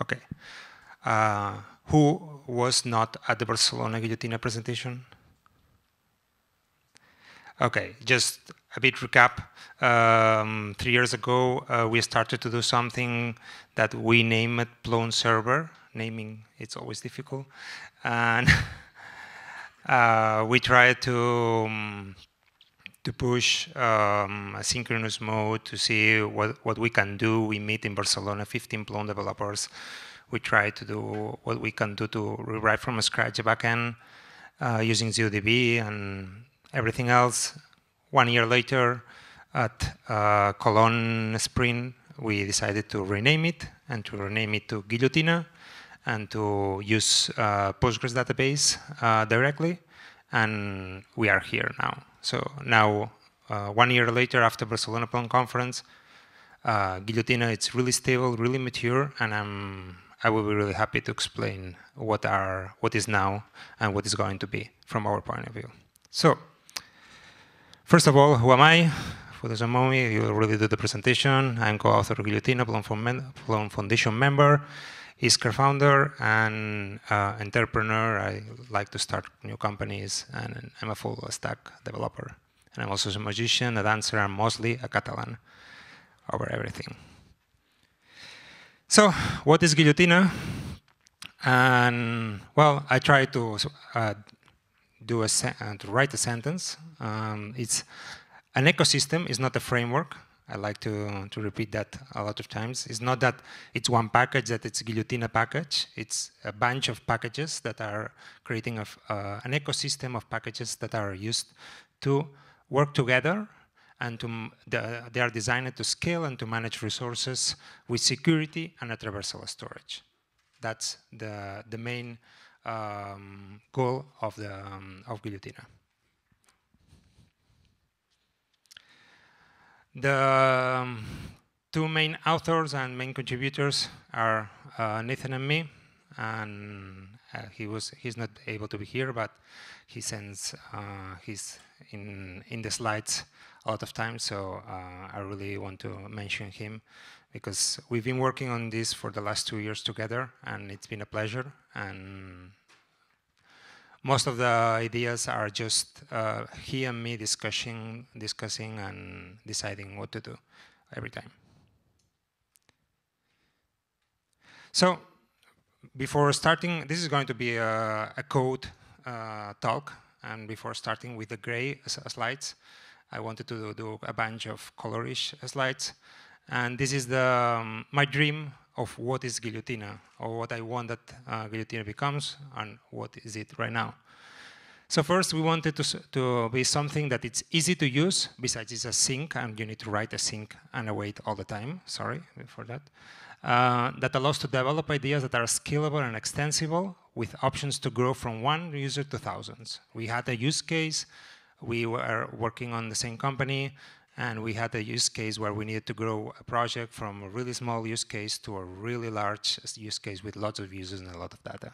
Okay. Uh, who was not at the Barcelona Guillotina presentation? Okay, just a bit recap. Um, three years ago, uh, we started to do something that we named Plone Server. Naming, it's always difficult. And uh, we tried to um, to push um, asynchronous mode to see what, what we can do. We meet in Barcelona 15 Plone developers. We try to do what we can do to rewrite from scratch a backend uh, using ZODB and everything else. One year later, at uh, Cologne Sprint, we decided to rename it and to rename it to Guillotina and to use uh, Postgres database uh, directly. And we are here now. So now, uh, one year later, after Barcelona Plone conference, uh, Guillotina it's really stable, really mature, and I'm I will be really happy to explain what are what is now and what is going to be from our point of view. So, first of all, who am I? For those who me, you already did the presentation. I'm co-author of Guillotina, Plone Foundation member, Iskra founder, and uh, entrepreneur. I like to start new companies, and I'm a full stack developer. And I'm also a magician, a dancer, and mostly a Catalan over everything. So, what is Guillotina? And well, I try to uh, do a uh, to write a sentence. Um, it's an ecosystem. It's not a framework. I like to, to repeat that a lot of times. It's not that it's one package, that it's Guillotina package. It's a bunch of packages that are creating a, uh, an ecosystem of packages that are used to work together and to, the, they are designed to scale and to manage resources with security and a traversal storage. That's the, the main um, goal of, the, um, of Guillotina. The um, two main authors and main contributors are uh, Nathan and me, and uh, he was he's not able to be here, but he sends uh, in in the slides a lot of times. So uh, I really want to mention him because we've been working on this for the last two years together, and it's been a pleasure. And most of the ideas are just uh, he and me discussing, discussing and deciding what to do every time. So before starting, this is going to be a, a code uh, talk, and before starting with the gray slides, I wanted to do a bunch of colorish slides. And this is the, um, my dream of what is Guillotina, or what I want that uh, Guillotina becomes, and what is it right now. So first, we wanted to, to be something that it's easy to use, besides it's async, and you need to write async and await all the time, sorry for that, uh, that allows to develop ideas that are scalable and extensible with options to grow from one user to thousands. We had a use case, we were working on the same company, and we had a use case where we needed to grow a project from a really small use case to a really large use case with lots of users and a lot of data.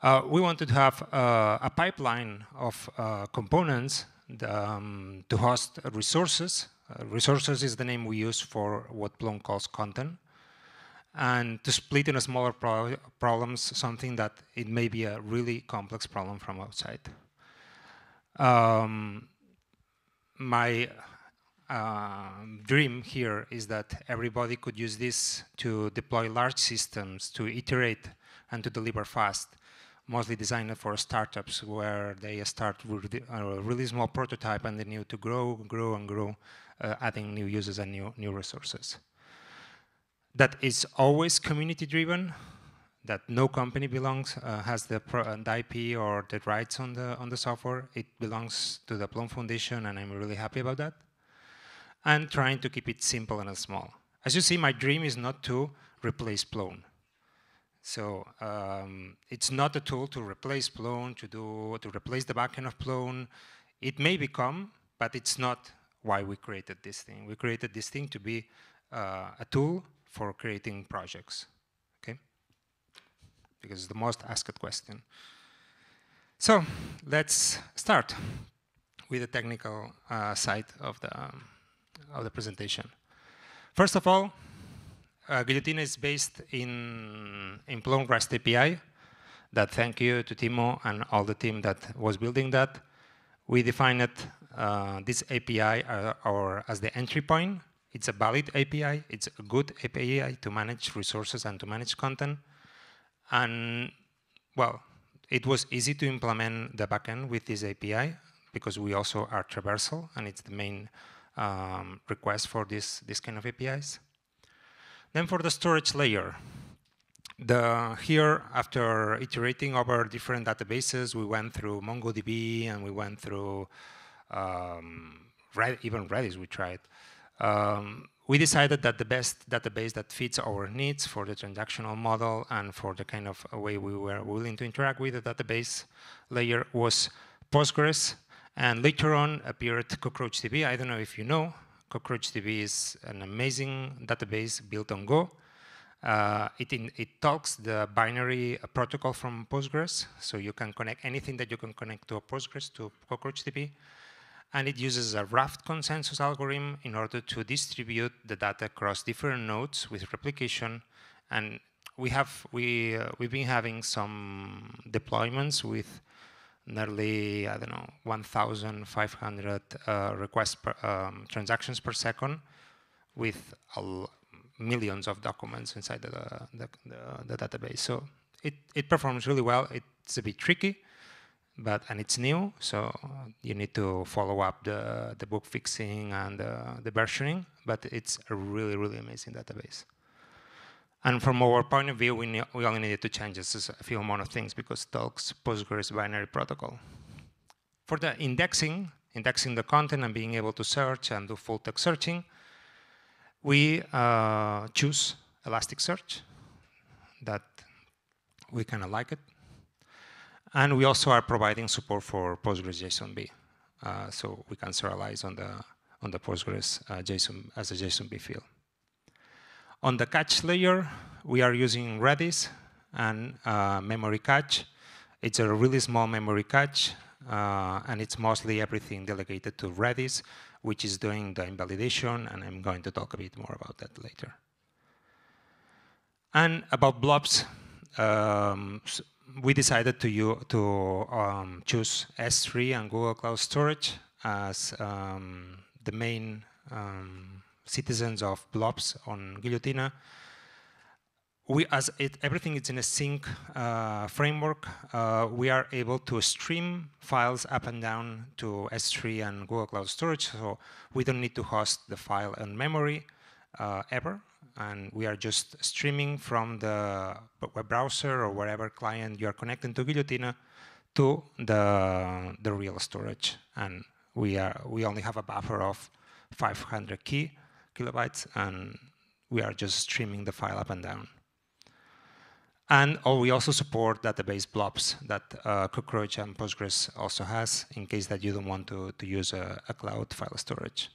Uh, we wanted to have uh, a pipeline of uh, components um, to host resources. Uh, resources is the name we use for what Plone calls content. And to split in a smaller pro problems, something that it may be a really complex problem from outside. Um, my uh, dream here is that everybody could use this to deploy large systems, to iterate and to deliver fast, mostly designed for startups where they start with a really small prototype and they need to grow, grow, and grow, uh, adding new users and new, new resources. That is always community driven, that no company belongs, uh, has the, uh, the, IP or the rights on the, on the software. It belongs to the Plone Foundation, and I'm really happy about that. And trying to keep it simple and small. As you see, my dream is not to replace Plone. So um, it's not a tool to replace Plone, to, do, to replace the backend of Plone. It may become, but it's not why we created this thing. We created this thing to be uh, a tool for creating projects because it's the most asked question. So let's start with the technical uh, side of the, um, of the presentation. First of all, uh, Guillotina is based in, in Plone REST API. That thank you to Timo and all the team that was building that. We defined uh, this API uh, or as the entry point. It's a valid API. It's a good API to manage resources and to manage content. And well, it was easy to implement the backend with this API because we also are traversal and it's the main um, request for this, this kind of APIs. Then for the storage layer, the, here, after iterating over different databases, we went through MongoDB and we went through um, Red, even Redis we tried. Um, we decided that the best database that fits our needs for the transactional model and for the kind of way we were willing to interact with the database layer was Postgres. And later on appeared CockroachDB. I don't know if you know, CockroachDB is an amazing database built on Go. Uh, it, in, it talks the binary protocol from Postgres, so you can connect anything that you can connect to a Postgres to CockroachDB. And it uses a Raft consensus algorithm in order to distribute the data across different nodes with replication. And we have we uh, we've been having some deployments with nearly, I don't know, 1,500 uh, requests per, um, transactions per second with millions of documents inside the, the, the, the, database. So it, it performs really well. It's a bit tricky, but and it's new, so you need to follow up the, the book fixing and the versioning, but it's a really, really amazing database. And from our point of view, we, we only needed to change just a few amount of things because talks Postgres binary protocol. For the indexing, indexing the content and being able to search and do full text searching, we uh, choose Elasticsearch. That we kind of like it. And we also are providing support for Postgres JSONB. Uh, so we can serialize on the on the Postgres uh, JSON as a JSONB field. On the cache layer, we are using Redis and uh, memory cache. It's a really small memory cache, uh, and it's mostly everything delegated to Redis, which is doing the invalidation, and I'm going to talk a bit more about that later. And about blobs, um, we decided to, to um, choose S3 and Google Cloud Storage as um, the main um, citizens of blobs on Guillotina. We, as it, everything is in a sync uh, framework, uh, we are able to stream files up and down to S3 and Google Cloud Storage, so we don't need to host the file in memory uh, ever, and we are just streaming from the web browser or whatever client you are connecting to Guillotina to the, the real storage. And we, are, we only have a buffer of 500 key, kilobytes, and we are just streaming the file up and down. And oh, we also support database blobs that uh, Cockroach and Postgres also has in case that you don't want to, to use a, a cloud file storage.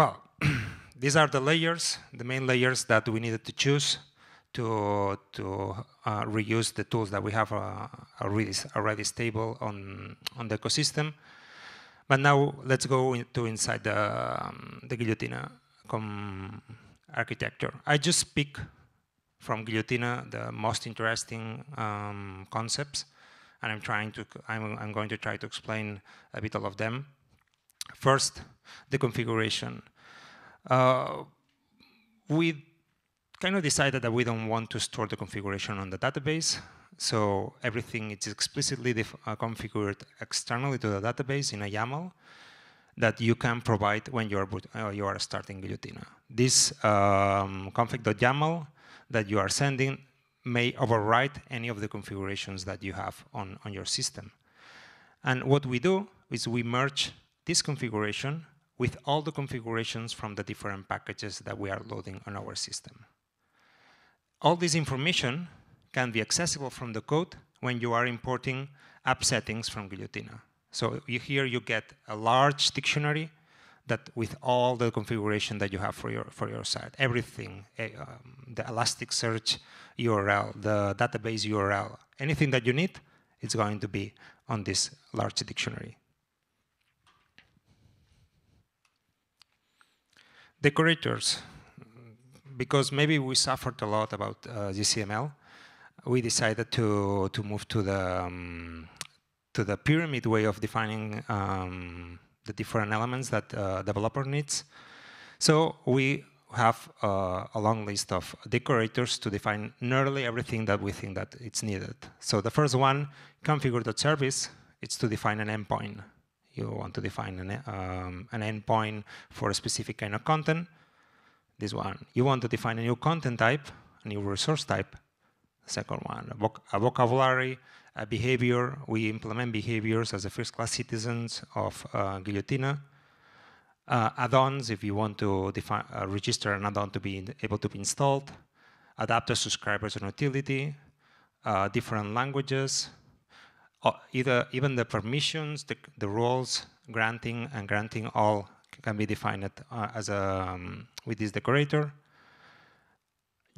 Well, these are the layers, the main layers that we needed to choose to, to uh, reuse the tools that we have uh, already, already stable on, on the ecosystem. But now let's go into inside the, um, the Guillotina architecture. I just pick from Guillotina the most interesting um, concepts, and I'm trying to I'm, I'm, going to try to explain a bit all of them. First, the configuration. Uh, with kind of decided that we don't want to store the configuration on the database. So everything is explicitly uh, configured externally to the database in a YAML that you can provide when you are, uh, you are starting Guillotina. This um, config.yaml that you are sending may override any of the configurations that you have on, on your system. And what we do is we merge this configuration with all the configurations from the different packages that we are loading on our system. All this information can be accessible from the code when you are importing app settings from Guillotina. So you, here you get a large dictionary that with all the configuration that you have for your for your site, everything, uh, the Elasticsearch URL, the database URL, anything that you need, it's going to be on this large dictionary. Decorators, because maybe we suffered a lot about uh, ZCML, we decided to to move to the um, to the pyramid way of defining um, the different elements that uh, developer needs. So we have uh, a long list of decorators to define nearly everything that we think that it's needed. So the first one, configure.service, it's to define an endpoint. You want to define an, um, an endpoint for a specific kind of content. This one. You want to define a new content type, a new resource type. Second one, a, voc a vocabulary, a behavior. We implement behaviors as a first-class citizens of uh, Guillotina. Uh, add-ons, if you want to define, uh, register an add-on to be able to be installed. Adapter subscribers and utility. Uh, different languages. Uh, either even the permissions, the, the roles, granting and granting all can be defined uh, as a um, with this decorator.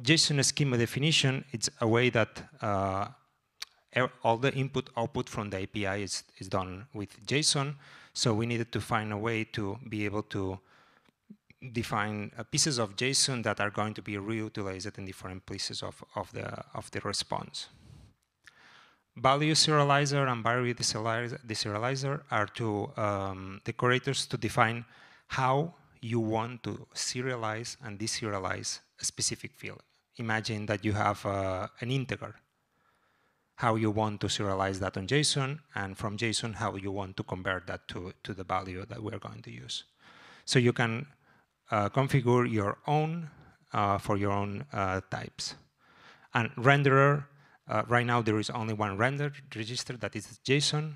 JSON schema definition, it's a way that uh, all the input output from the API is, is done with JSON. So we needed to find a way to be able to define uh, pieces of JSON that are going to be reutilized in different places of, of, the, of the response. Value serializer and variable deserializer are two um, decorators to define how you want to serialize and deserialize a specific field. Imagine that you have uh, an integer how you want to serialize that on JSON, and from JSON, how you want to convert that to, to the value that we're going to use. So you can uh, configure your own uh, for your own uh, types. And renderer, uh, right now there is only one render register that is JSON,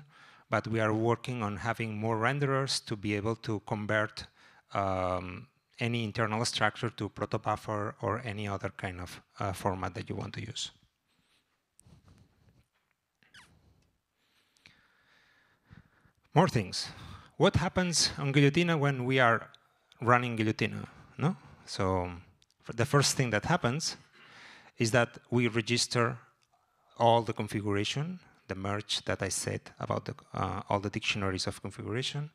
but we are working on having more renderers to be able to convert um, any internal structure to protobuffer or any other kind of uh, format that you want to use. More things. What happens on Guillotina when we are running Guillotina? No? So the first thing that happens is that we register all the configuration, the merge that I said about the, uh, all the dictionaries of configuration.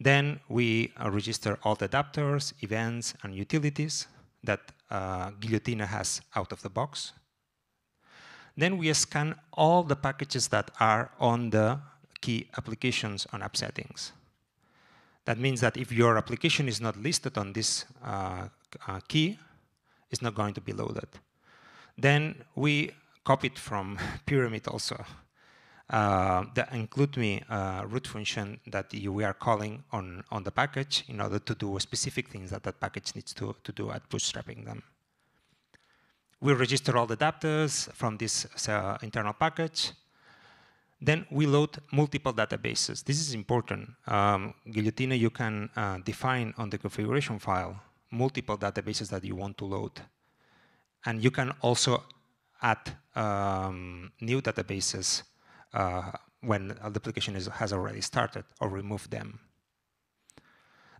Then we uh, register all the adapters, events, and utilities that uh, Guillotina has out of the box. Then we scan all the packages that are on the key applications on app settings. That means that if your application is not listed on this uh, uh, key, it's not going to be loaded. Then we copied from Pyramid also uh, the include me uh, root function that you, we are calling on, on the package in order to do specific things that that package needs to, to do at bootstrapping them. We register all the adapters from this uh, internal package. Then we load multiple databases. This is important. Um, Guillotina, you can uh, define on the configuration file multiple databases that you want to load. And you can also add um, new databases uh, when the application is, has already started or remove them.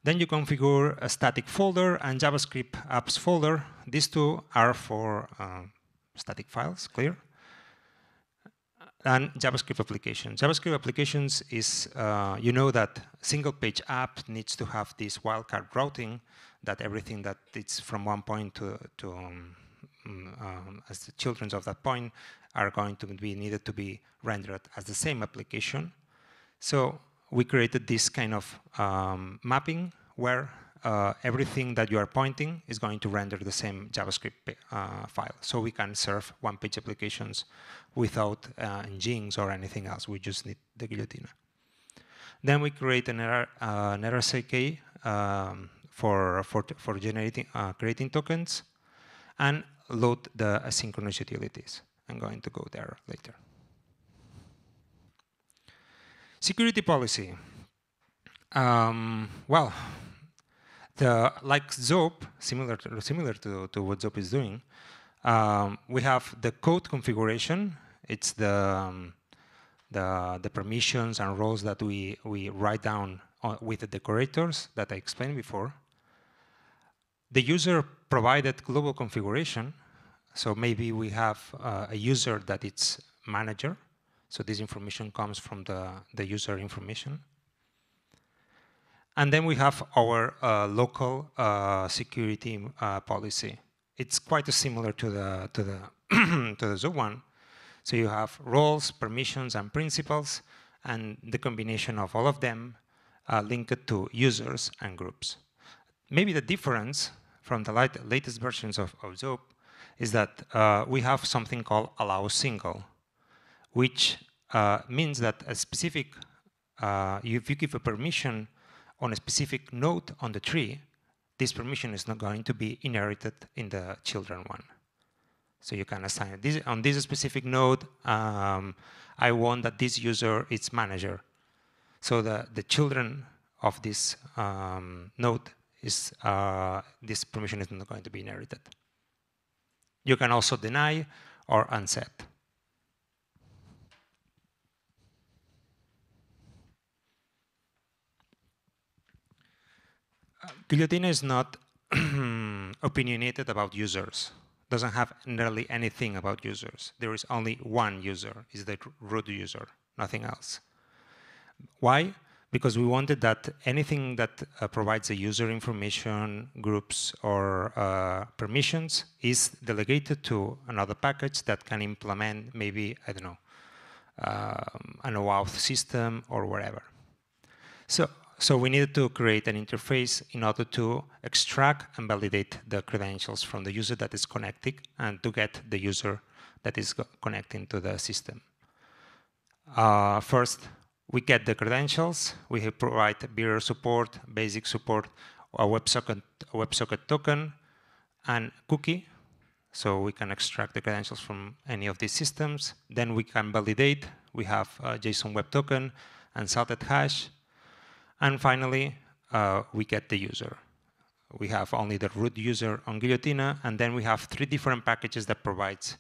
Then you configure a static folder and JavaScript apps folder. These two are for uh, static files, clear and JavaScript applications. JavaScript applications is, uh, you know that single page app needs to have this wildcard routing that everything that it's from one point to, to um, um, as the children of that point are going to be needed to be rendered as the same application. So we created this kind of um, mapping where uh, everything that you are pointing is going to render the same JavaScript uh, file. So we can serve one-page applications without uh, Nginx or anything else. We just need the Guillotina. Then we create an, error, uh, an RSA key um, for, for, for generating, uh, creating tokens and load the asynchronous utilities. I'm going to go there later. Security policy. Um, well, the, like Zope, similar to, similar to, to what Zope is doing, um, we have the code configuration. It's the, um, the, the, permissions and roles that we, we write down on, with the decorators that I explained before. The user provided global configuration. So maybe we have uh, a user that it's manager. So this information comes from the, the user information. And then we have our uh, local uh, security uh, policy. It's quite similar to the to the to the Zope one. So you have roles, permissions, and principals, and the combination of all of them uh, linked to users and groups. Maybe the difference from the latest versions of, of Zope is that uh, we have something called allow single, which uh, means that a specific, uh, if you give a permission on a specific node on the tree, this permission is not going to be inherited in the children one. So you can assign this on this specific node. Um, I want that this user is manager. So the the children of this um, node is uh, this permission is not going to be inherited. You can also deny or unset. Guillotina is not opinionated about users. Doesn't have nearly anything about users. There is only one user, is the root user, nothing else. Why? Because we wanted that anything that uh, provides a user information, groups, or uh, permissions is delegated to another package that can implement maybe, I don't know, um, an OAuth system or whatever. So so we needed to create an interface in order to extract and validate the credentials from the user that is connecting and to get the user that is connecting to the system. Uh, first, we get the credentials. We provide bearer support, basic support, a WebSocket, a WebSocket token, and cookie. So we can extract the credentials from any of these systems. Then we can validate. We have JSON Web Token and salted hash. And finally, uh, we get the user. We have only the root user on Guillotina, and then we have three different packages that provides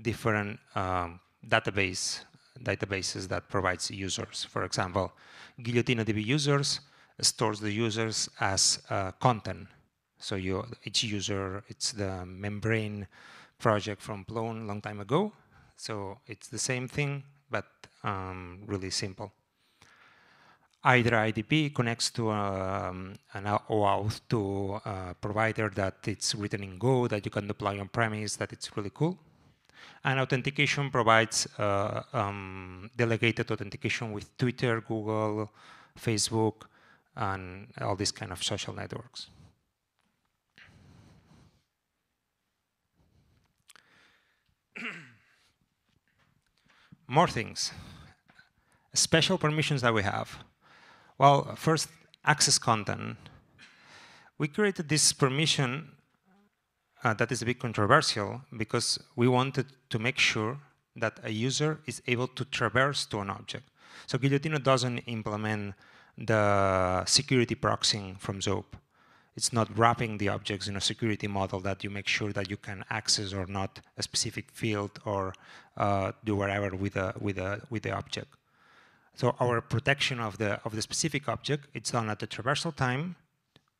different um, database databases that provides users. For example, Guillotina DB users stores the users as uh, content. So you, each user, it's the membrane project from Plone long time ago. So it's the same thing, but um, really simple. Hydra IDP connects to um, an OAuth to a provider that it's written in Go, that you can deploy on premise, that it's really cool. And authentication provides uh, um, delegated authentication with Twitter, Google, Facebook, and all these kind of social networks. More things. Special permissions that we have. Well, first, access content. We created this permission uh, that is a bit controversial because we wanted to make sure that a user is able to traverse to an object. So Guillotina doesn't implement the security proxying from Zope. It's not wrapping the objects in a security model that you make sure that you can access or not a specific field or uh, do whatever with, a, with, a, with the object. So our protection of the, of the specific object, it's done at the traversal time,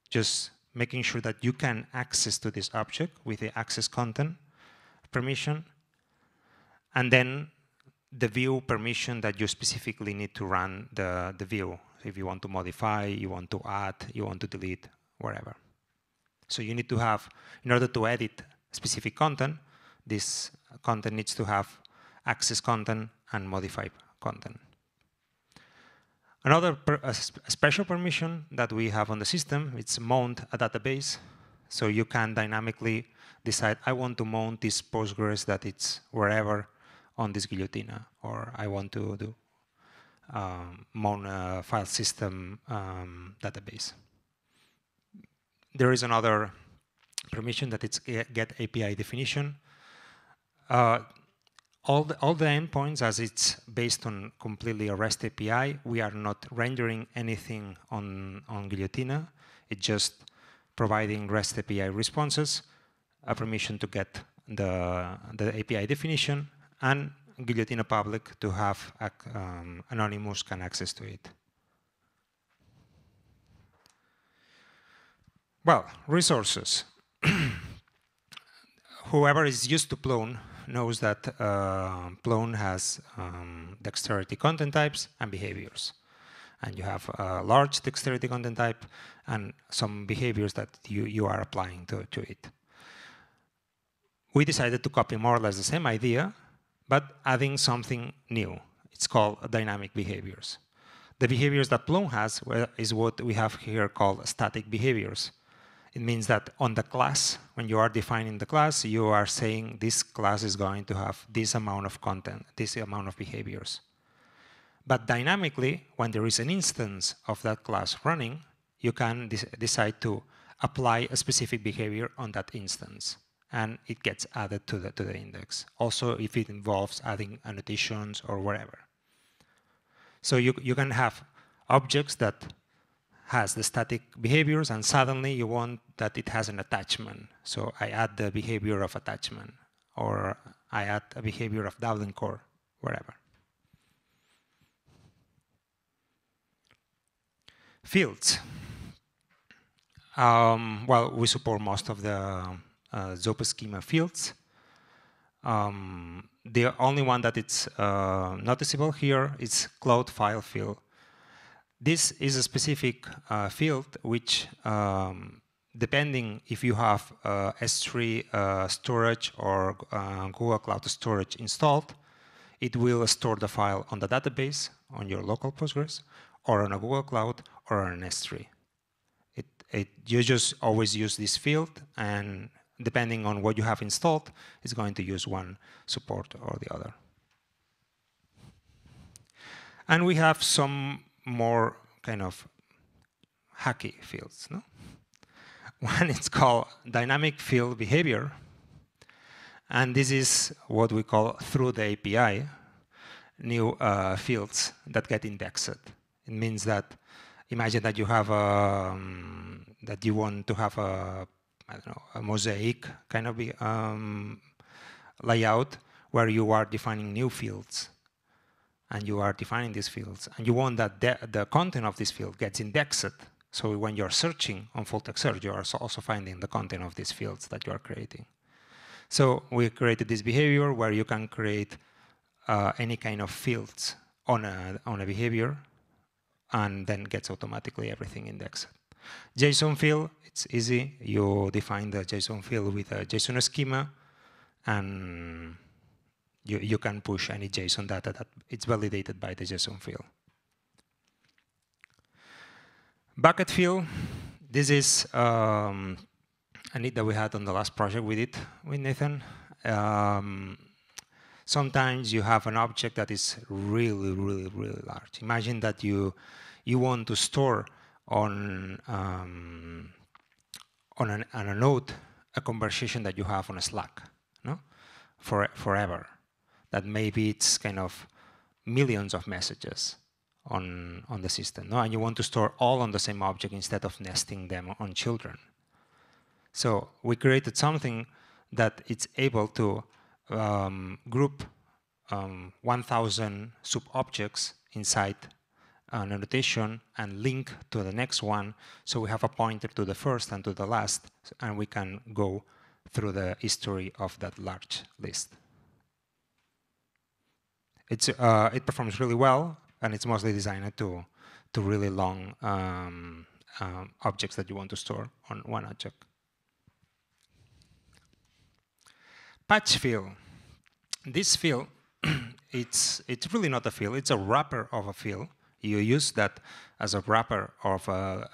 just making sure that you can access to this object with the access content permission, and then the view permission that you specifically need to run the, the view. If you want to modify, you want to add, you want to delete, whatever. So you need to have, in order to edit specific content, this content needs to have access content and modify content. Another per, special permission that we have on the system, it's mount a database. So you can dynamically decide, I want to mount this Postgres that it's wherever on this Guillotina, or I want to do um, mount a file system um, database. There is another permission that it's get API definition. Uh, all the, all the endpoints, as it's based on completely a REST API, we are not rendering anything on, on Guillotina. It's just providing REST API responses, a permission to get the, the API definition, and Guillotina public to have um, Anonymous can access to it. Well, resources. Whoever is used to Plone knows that uh, Plone has um, dexterity content types and behaviors. and you have a large dexterity content type and some behaviors that you, you are applying to, to it. We decided to copy more or less the same idea, but adding something new. It's called dynamic behaviors. The behaviors that Plone has is what we have here called static behaviors. It means that on the class, when you are defining the class, you are saying this class is going to have this amount of content, this amount of behaviors. But dynamically, when there is an instance of that class running, you can decide to apply a specific behavior on that instance. And it gets added to the, to the index. Also, if it involves adding annotations or whatever. So you, you can have objects that has the static behaviors, and suddenly you want that it has an attachment. So I add the behavior of attachment, or I add a behavior of Dublin core, wherever. Fields. Um, well, we support most of the uh, Zope schema fields. Um, the only one that it's uh, noticeable here is cloud file field. This is a specific uh, field which, um, depending if you have uh, S3 uh, storage or uh, Google Cloud Storage installed, it will store the file on the database on your local Postgres or on a Google Cloud or on an S3. It, it, you just always use this field and depending on what you have installed, it's going to use one support or the other. And we have some more kind of hacky fields. No? One is called dynamic field behavior. And this is what we call through the API, new uh, fields that get indexed. It means that imagine that you have a, um, that you want to have a I don't know a mosaic kind of um, layout where you are defining new fields and you are defining these fields and you want that the, the content of this field gets indexed so when you're searching on full text search you are also finding the content of these fields that you are creating so we created this behavior where you can create uh, any kind of fields on a, on a behavior and then gets automatically everything indexed. JSON field, it's easy. You define the JSON field with a JSON schema, and you, you can push any JSON data that it's validated by the JSON field. Bucket field, this is um, a need that we had on the last project we did with Nathan. Um, sometimes you have an object that is really, really, really large. Imagine that you you want to store on um, on, an, on, a node a conversation that you have on a Slack, no, for forever. That maybe it's kind of millions of messages on on the system, no, and you want to store all on the same object instead of nesting them on children. So we created something that it's able to um, group um, 1,000 sub-objects inside an annotation and link to the next one. So we have a pointer to the first and to the last, and we can go through the history of that large list. It's, uh, it performs really well, and it's mostly designed to, to really long um, um, objects that you want to store on one object. Patch field. This field, it's, it's really not a field, it's a wrapper of a field you use that as a wrapper of a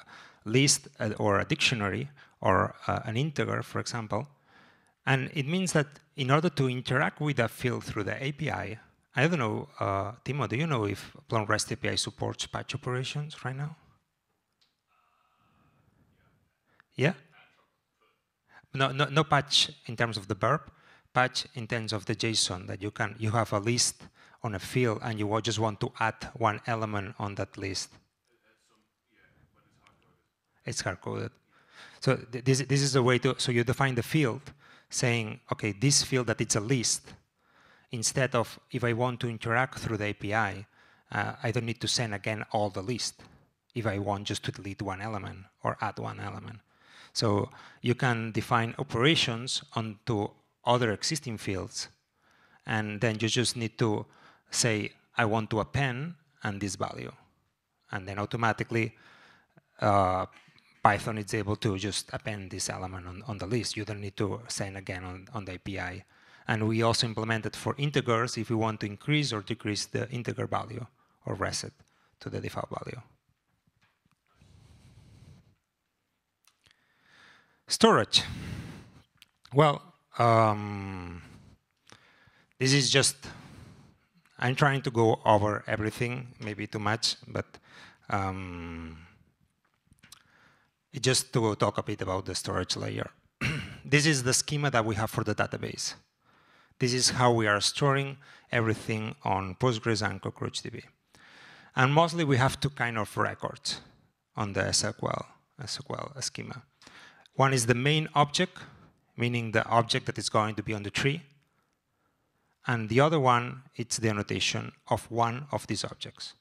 list uh, or a dictionary or uh, an integer, for example. And it means that in order to interact with a field through the API, I don't know, uh, Timo, do you know if Plone REST API supports patch operations right now? Yeah? No, no, no patch in terms of the verb, patch in terms of the JSON that you can, you have a list on a field and you just want to add one element on that list. It's hard-coded. So th this, this is the way to, so you define the field saying, okay, this field that it's a list, instead of if I want to interact through the API, uh, I don't need to send again all the list if I want just to delete one element or add one element. So you can define operations onto other existing fields, and then you just need to say, I want to append and this value. And then automatically, uh, Python is able to just append this element on, on the list. You don't need to send again on, on the API. And we also implemented for integers if we want to increase or decrease the integer value or reset to the default value. Storage. Well, um, this is just, I'm trying to go over everything, maybe too much, but um, just to talk a bit about the storage layer. this is the schema that we have for the database. This is how we are storing everything on Postgres and CockroachDB. And mostly we have two kind of records on the SQL, SQL schema. One is the main object, meaning the object that is going to be on the tree. And the other one, it's the annotation of one of these objects.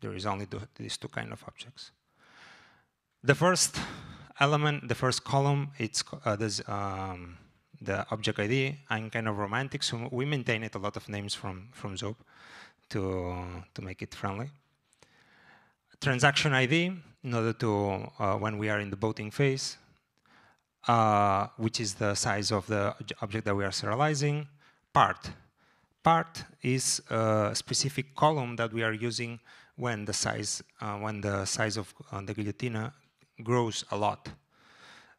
There is only these two kind of objects. The first element, the first column, it's uh, this, um, the object ID. I'm kind of romantic, so we maintain it a lot of names from, from Zope to, to make it friendly. Transaction ID, in order to, uh, when we are in the voting phase, uh, which is the size of the object that we are serializing. Part. Part is a specific column that we are using when the size, uh, when the size of uh, the guillotine grows a lot,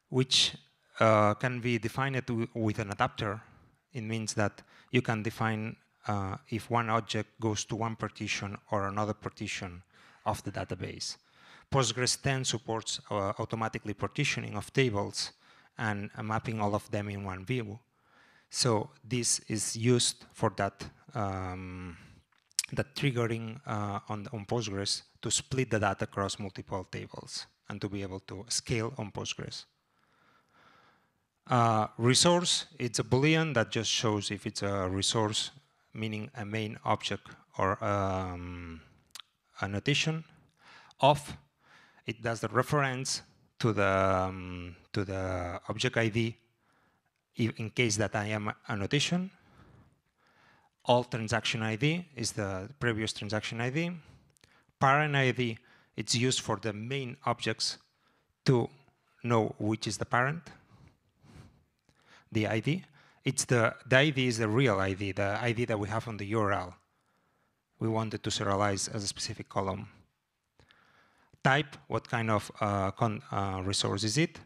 which uh, can be defined with an adapter. It means that you can define uh, if one object goes to one partition or another partition of the database. Postgres 10 supports uh, automatically partitioning of tables and mapping all of them in one view. So this is used for that, um, that triggering uh, on, on Postgres to split the data across multiple tables and to be able to scale on Postgres. Uh, resource, it's a boolean that just shows if it's a resource, meaning a main object or um, a notation. Of, it does the reference to the, um, to the object ID in case that I am an annotation. All transaction ID is the previous transaction ID. Parent ID, it's used for the main objects to know which is the parent. The ID, it's the, the ID is the real ID, the ID that we have on the URL. We wanted to serialize as a specific column type, what kind of uh, con, uh, resource is it.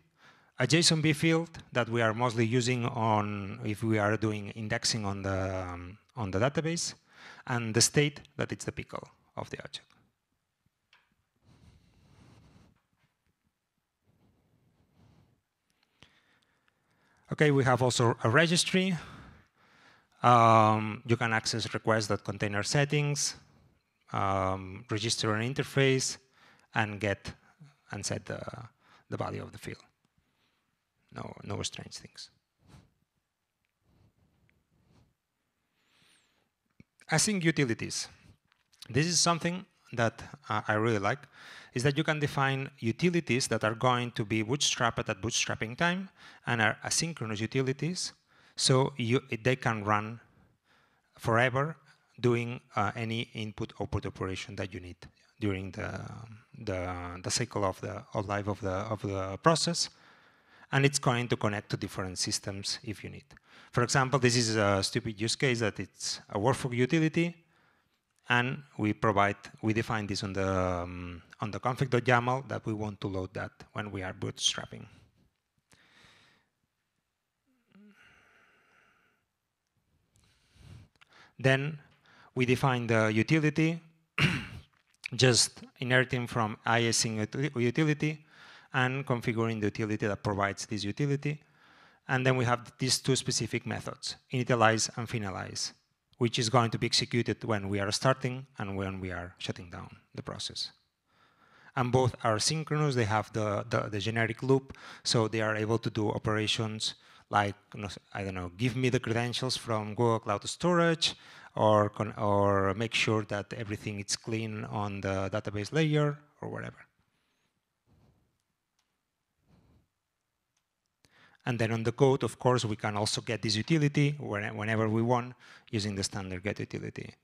A JSONB field that we are mostly using on if we are doing indexing on the, um, on the database, and the state that it's the pickle of the object. Okay, we have also a registry. Um, you can access requests that container settings, um, register an interface, and get and set the, the value of the field. No, no strange things. Async utilities. This is something that uh, I really like, is that you can define utilities that are going to be bootstrapped at bootstrapping time and are asynchronous utilities, so you, they can run forever doing uh, any input-output operation that you need during the, the, the cycle of the of life of the, of the process. And it's going to connect to different systems if you need. For example, this is a stupid use case that it's a workflow utility, and we provide, we define this on the, um, on the config.yaml that we want to load that when we are bootstrapping. Then we define the utility just inheriting from IAsync utility and configuring the utility that provides this utility. And then we have these two specific methods, initialize and finalize, which is going to be executed when we are starting and when we are shutting down the process. And both are synchronous, they have the, the, the generic loop, so they are able to do operations like, I don't know, give me the credentials from Google Cloud Storage, or, or make sure that everything is clean on the database layer or whatever. And then on the code, of course, we can also get this utility whenever we want using the standard get utility.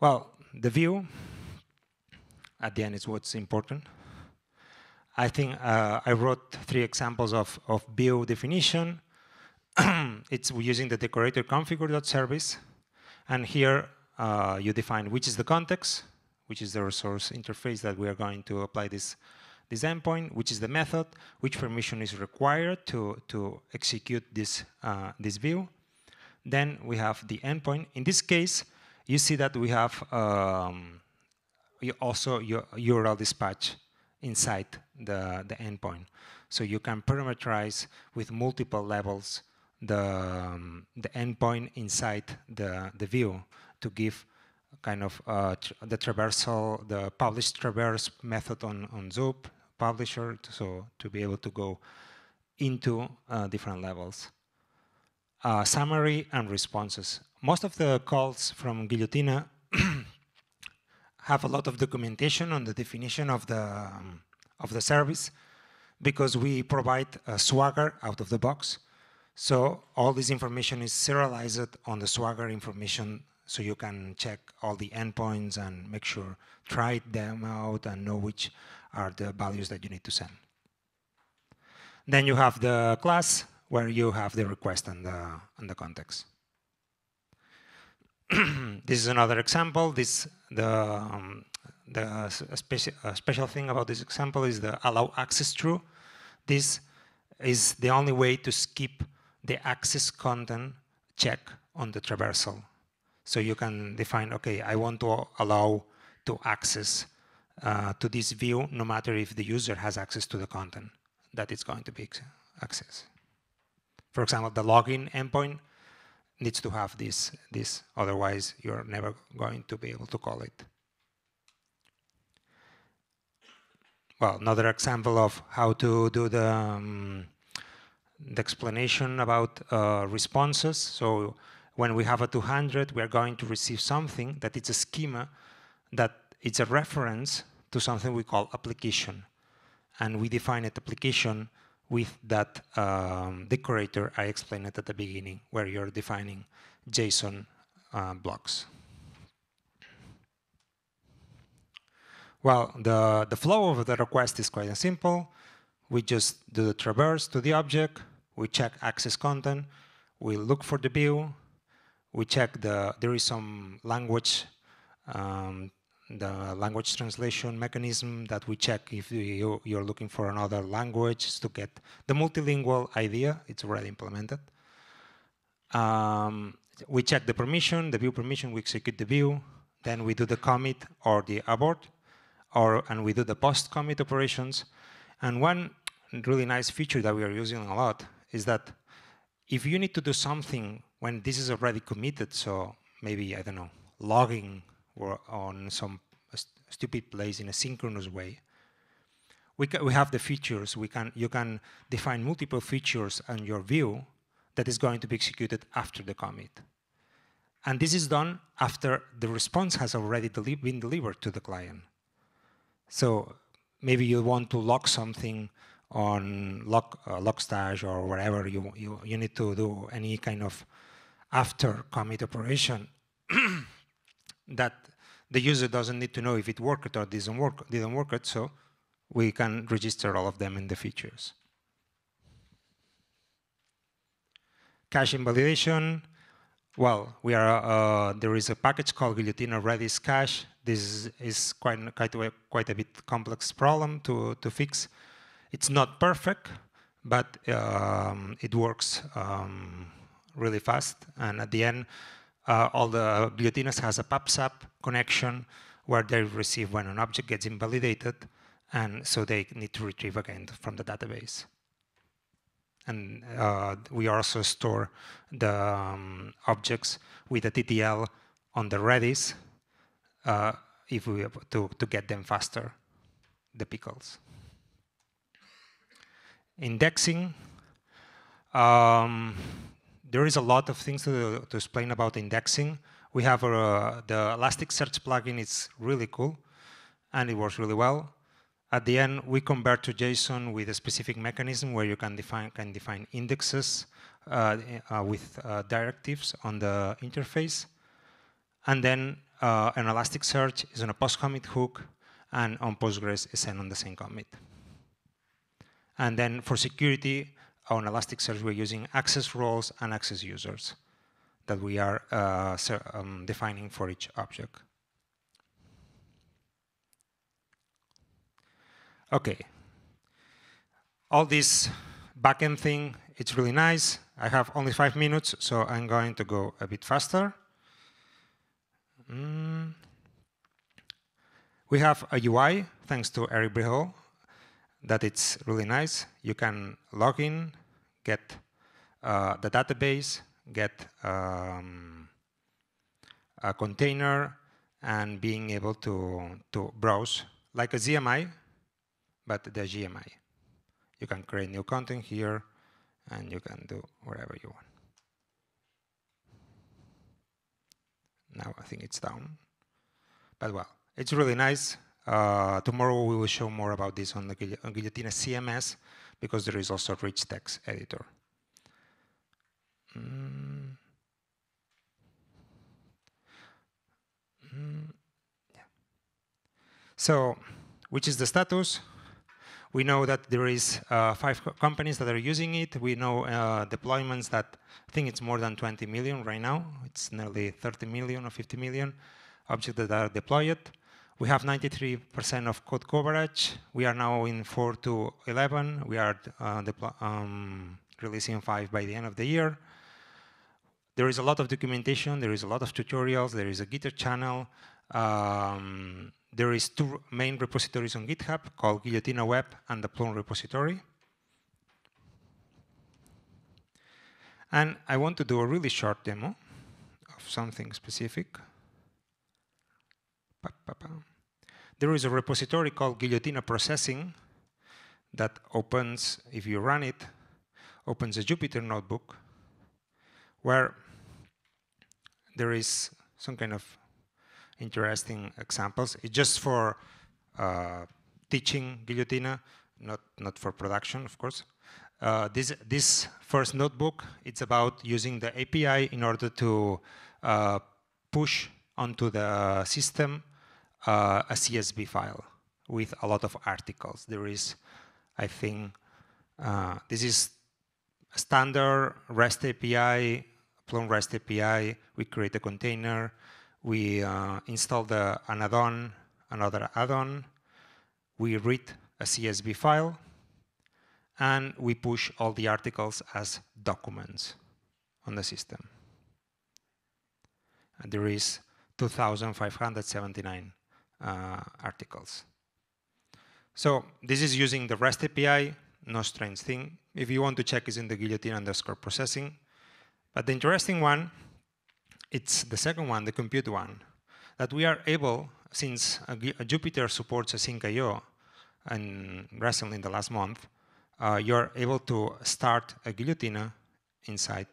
Well, the view, at the end is what's important. I think uh, I wrote three examples of, of view definition. it's using the decorator configure.service. And here uh, you define which is the context, which is the resource interface that we are going to apply this, this endpoint, which is the method, which permission is required to, to execute this, uh, this view. Then we have the endpoint. In this case, you see that we have um, also your URL dispatch inside the, the endpoint. So you can parameterize with multiple levels the, um, the endpoint inside the, the view to give kind of uh, tr the traversal, the publish traverse method on, on Zope publisher, so to be able to go into uh, different levels. Uh, summary and responses. Most of the calls from Guillotina have a lot of documentation on the definition of the, um, of the service because we provide a Swagger out of the box. So all this information is serialized on the Swagger information so you can check all the endpoints and make sure, try them out and know which are the values that you need to send. Then you have the class where you have the request and the, and the context. this is another example. This the um, the speci special thing about this example is the allow access true. This is the only way to skip the access content check on the traversal. So you can define, okay, I want to allow to access uh, to this view, no matter if the user has access to the content that it's going to be accessed. For example, the login endpoint needs to have this, this, otherwise you're never going to be able to call it. Well, another example of how to do the, um, the explanation about uh, responses. So when we have a 200, we are going to receive something that it's a schema that it's a reference to something we call application. And we define it application with that um, decorator I explained it at the beginning, where you're defining JSON uh, blocks. Well, the, the flow of the request is quite simple. We just do the traverse to the object, we check access content, we look for the view, we check the, there is some language um, the language translation mechanism that we check if you, you're looking for another language to get the multilingual idea, it's already implemented. Um, we check the permission, the view permission, we execute the view, then we do the commit or the abort, or, and we do the post commit operations. And one really nice feature that we are using a lot is that if you need to do something when this is already committed, so maybe, I don't know, logging or on some st stupid place in a synchronous way. We, we have the features, we can, you can define multiple features on your view that is going to be executed after the commit. And this is done after the response has already deli been delivered to the client. So maybe you want to lock something on lock, uh, Logstash or wherever you, you, you need to do any kind of after commit operation that the user doesn't need to know if it worked or didn't work, didn't work it, so we can register all of them in the features. Cache invalidation. Well, we are, uh, there is a package called Guillotina Redis Cache. This is, is quite, quite, a, quite a bit complex problem to, to fix. It's not perfect, but um, it works um, really fast. And at the end, uh, all the guillotinas has a PubSub connection where they receive when an object gets invalidated, and so they need to retrieve again from the database. And uh, we also store the um, objects with a TTL on the Redis uh, if we to, to get them faster, the pickles. Indexing. Um, there is a lot of things to, to explain about indexing. We have uh, the Elasticsearch plugin, it's really cool, and it works really well. At the end, we convert to JSON with a specific mechanism where you can define, can define indexes uh, uh, with uh, directives on the interface. And then uh, an Elasticsearch is on a post-commit hook, and on Postgres is sent on the same commit. And then for security, on Elasticsearch, we're using access roles and access users that we are uh, um, defining for each object. Okay. All this backend thing, it's really nice. I have only five minutes, so I'm going to go a bit faster. Mm. We have a UI, thanks to Eric Brychel, that it's really nice. You can log in, get uh, the database, get um, a container, and being able to, to browse like a ZMI, but the GMI. You can create new content here, and you can do whatever you want. Now I think it's down. But well, it's really nice. Uh, tomorrow we will show more about this on the Guillotina CMS because there is also a rich text editor. Mm. Mm. Yeah. So, which is the status? We know that there is uh, five co companies that are using it. We know uh, deployments that I think it's more than 20 million right now. It's nearly 30 million or 50 million objects that are deployed. We have 93% of code coverage. We are now in 4 to 11. We are uh, um, releasing 5 by the end of the year. There is a lot of documentation. There is a lot of tutorials. There is a GitHub channel. Um, there is two main repositories on GitHub called Guillotina Web and the Plone repository. And I want to do a really short demo of something specific. There is a repository called Guillotina Processing that opens, if you run it, opens a Jupyter notebook where there is some kind of interesting examples. It's just for uh, teaching Guillotina, not, not for production, of course. Uh, this, this first notebook, it's about using the API in order to uh, push onto the system uh, a CSV file with a lot of articles. There is, I think, uh, this is a standard REST API, Plone REST API. We create a container, we uh, install the, an add-on, another add-on, we read a CSV file, and we push all the articles as documents on the system. And there is 2,579 uh, articles. So this is using the REST API, no strange thing. If you want to check, it's in the guillotina underscore processing. But the interesting one it's the second one, the compute one, that we are able, since Jupyter supports asyncio, and recently in the last month, uh, you're able to start a guillotina inside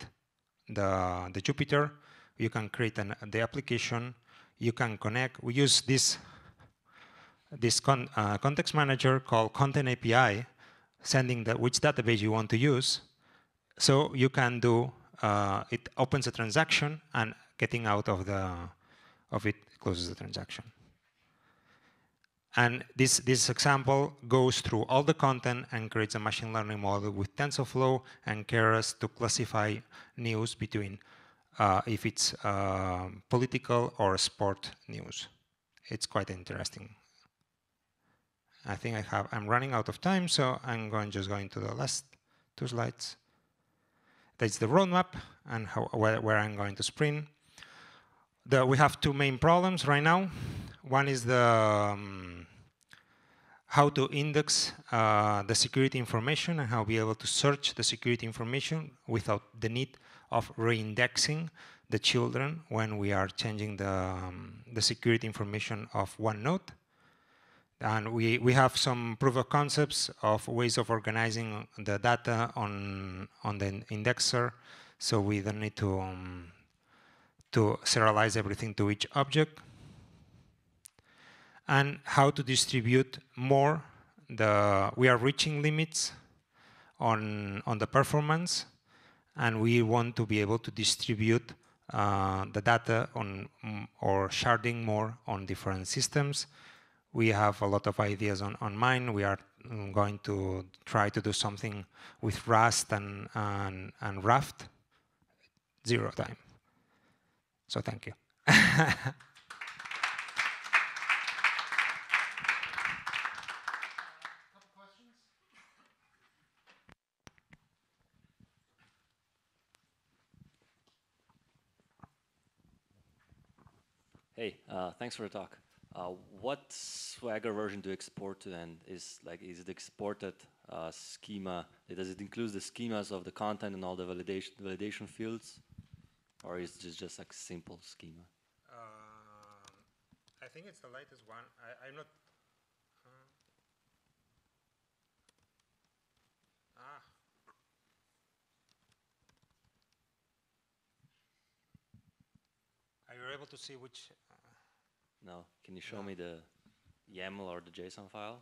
the, the Jupyter. You can create an, the application. You can connect. We use this, this con, uh, context manager called Content API, sending the, which database you want to use. So you can do, uh, it opens a transaction and getting out of the of it closes the transaction. And this, this example goes through all the content and creates a machine learning model with TensorFlow and Keras to classify news between uh, if it's uh, political or sport news. It's quite interesting. I think I have, I'm running out of time, so I'm going just going to the last two slides. That's the roadmap and how, where, where I'm going to sprint the, we have two main problems right now. One is the um, how to index uh, the security information and how be able to search the security information without the need of reindexing the children when we are changing the, um, the security information of one node. And we, we have some proof of concepts of ways of organizing the data on, on the indexer, so we don't need to um, to serialize everything to each object, and how to distribute more. The, we are reaching limits on, on the performance, and we want to be able to distribute uh, the data on or sharding more on different systems. We have a lot of ideas on, on mine. We are mm, going to try to do something with Rust and, and, and Raft. Zero time. So thank you. Hey, uh, thanks for the talk. Uh, what Swagger version do you export to and is like is it exported uh, schema? Does it include the schemas of the content and all the validation validation fields, or is it just like simple schema? Um, I think it's the latest one. I, am not. ah. Are you able to see which no. Can you show me the YAML or the JSON file?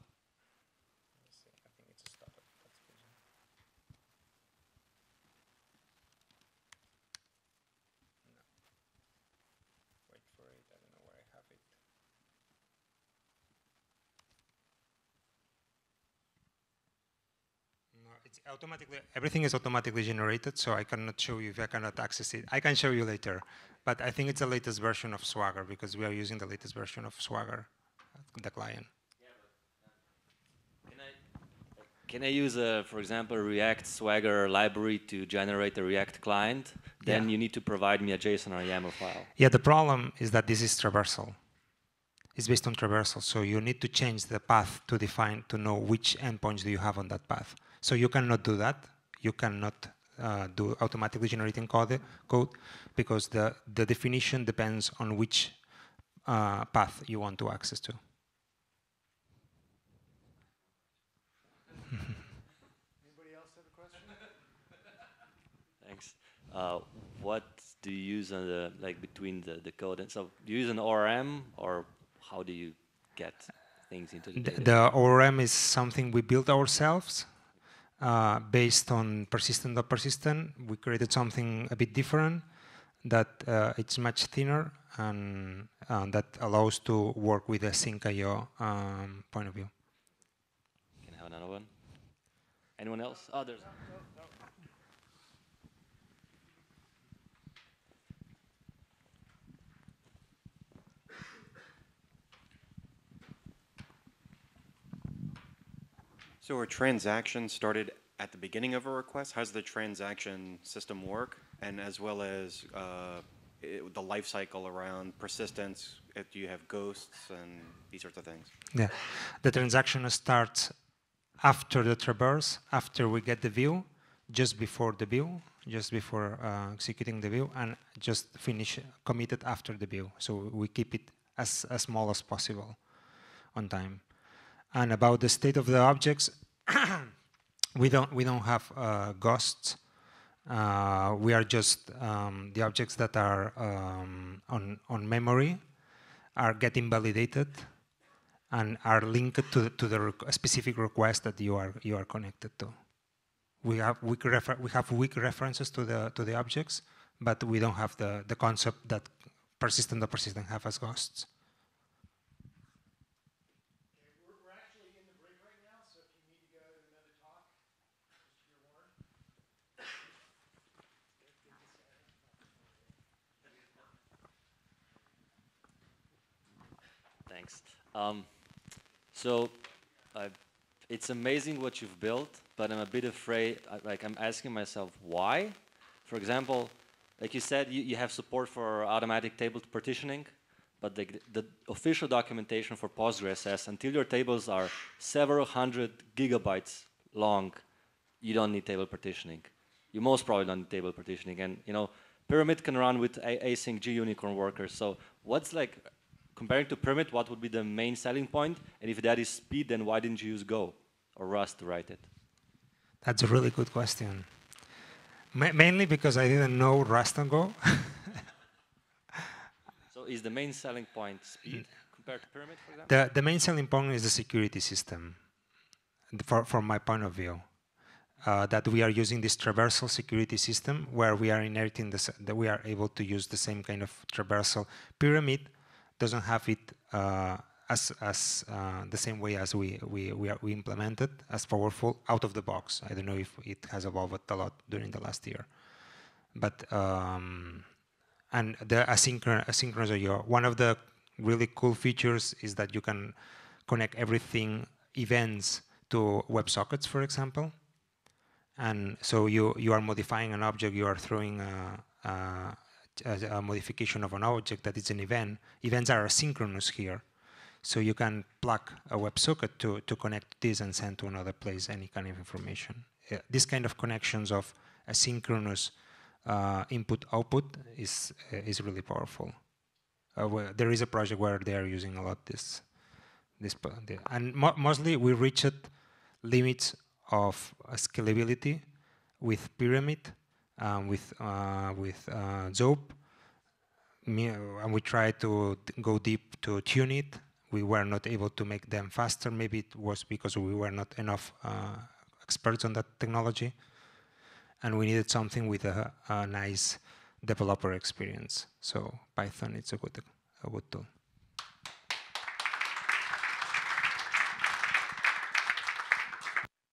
Automatically everything is automatically generated so i cannot show you if i cannot access it i can show you later but i think it's the latest version of swagger because we are using the latest version of swagger the client can I, can I use, a, for example, React Swagger library to generate a React client? Then yeah. you need to provide me a JSON or YAML file. Yeah, the problem is that this is traversal. It's based on traversal, so you need to change the path to define to know which endpoints do you have on that path. So you cannot do that. You cannot uh, do automatically generating code, code because the, the definition depends on which uh, path you want to access to. Anybody else have a question? Thanks. Uh, what do you use on the like between the, the code and so do you use an ORM or how do you get things into the, the, the ORM is something we built ourselves uh, based on persistent dot persistent. We created something a bit different that uh, it's much thinner and that allows to work with asyncio um, point of view. Can I have another one? Anyone else? Oh, there's. So are transactions started at the beginning of a request? How does the transaction system work? And as well as uh, it, the life cycle around persistence, if you have ghosts and these sorts of things? Yeah, the transaction starts after the traverse, after we get the view, just before the view, just before uh, executing the view, and just finish committed after the view. So we keep it as, as small as possible on time and about the state of the objects, we don't we don't have uh, ghosts. Uh, we are just um, the objects that are um, on on memory are getting validated and are linked to to the rec specific request that you are you are connected to. We have weak we have weak references to the to the objects, but we don't have the the concept that persistent or persistent have as ghosts. Um, so uh, it's amazing what you've built, but I'm a bit afraid, like I'm asking myself why. For example, like you said, you, you have support for automatic table partitioning, but the, the official documentation for Postgres says until your tables are several hundred gigabytes long, you don't need table partitioning. You most probably don't need table partitioning. And you know, Pyramid can run with async gunicorn workers. So what's like comparing to Pyramid, what would be the main selling point? And if that is speed, then why didn't you use Go or Rust to write it? That's a really good question. Ma mainly because I didn't know Rust and Go. so is the main selling point speed compared to Pyramid, for example? The, the main selling point is the security system, for, from my point of view. uh, that we are using this traversal security system where we are inheriting this, that we are able to use the same kind of traversal pyramid doesn't have it uh, as, as uh, the same way as we, we, we, are, we implemented as powerful out of the box. I don't know if it has evolved a lot during the last year. But, um, and the asynchronous, asynchronous IO, one of the really cool features is that you can connect everything, events, to WebSockets, for example. And so you, you are modifying an object, you are throwing a, a, a modification of an object that is an event. Events are asynchronous here. So you can plug a WebSocket to, to connect this and send to another place any kind of information. Uh, this kind of connections of asynchronous uh, input-output is, uh, is really powerful. Uh, there is a project where they are using a lot this, this and mo mostly we reached limits of scalability with Pyramid, um, with uh, with uh, Zope, and we tried to go deep to tune it. We were not able to make them faster. Maybe it was because we were not enough experts on that technology, and we needed something with a, a nice developer experience. So Python, it's a good a good tool.